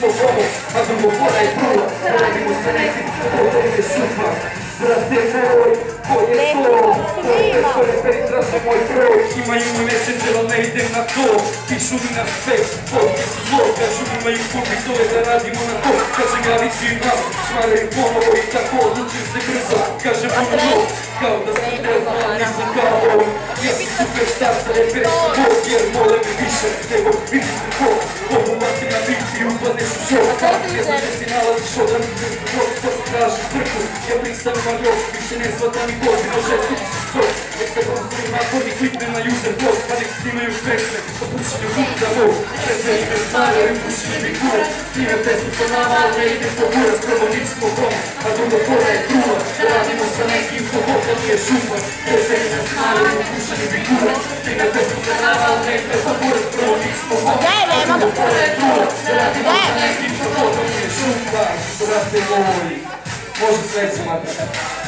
smo gobo, a drugo voda i brula Radimo se neki, odovije šupa Brate moj, ko je to? To je to reperi, traže moj broj Imaju mi message, ali ne idem na to Pišu mi na sve, ovdje su zlo Kažu mi imaju kurbi, to je da radimo na to Kaže ga liči i nas, šmaraju ponovo I tako odlučim se brzo, kažem, ono no Kao da sam ne znam, nisam kao on Ja sam superstar, sa reperi sam bog Jer mole mi više, nego vidi ko профессионалов шотом Даже цирку, я пристав мое Еще не сватами кофе, но жестко часов Я с тобой своим охотник выпинаю за год Подик снимаю в кресле, опущенный в рук домов Кресле и безмару, и пущенный бегу Имя тесница на малне, и без тобой Раскромолить с луком, а дума кола и труба Ради мустанайки, в луков, там не шума Кресле и безмару, и пущенный бегу Имя тесница на малне, и без тобой Раскромолить с луком Может, кстати, смотреть.